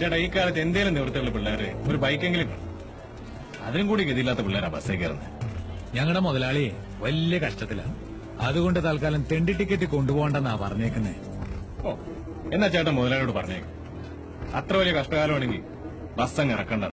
ചേട്ടാ ഈ കാലത്ത് എന്തേലും നിവൃത്തിയുള്ള പിള്ളേര് ഒരു ബൈക്കെങ്കിലും കാണും. അതിനും കൂടി ഗതിയില്ലാത്ത പിള്ളേരാ ബസ്സേ കയറുന്നത് ഞങ്ങളുടെ മുതലാളി വലിയ കഷ്ടത്തിലാണ് അതുകൊണ്ട് തൽക്കാലം തെണ്ടി ടിക്കറ്റ് കൊണ്ടുപോകണ്ടെന്നാ പറഞ്ഞേക്കുന്നേ. ഓ എന്നാ ചേട്ടൻ മുതലാളിയോട് പറഞ്ഞേക്കും. അത്ര വലിയ കഷ്ടകാലമാണെങ്കിൽ ബസ് അങ്ങ് ഇറക്കണ്ട.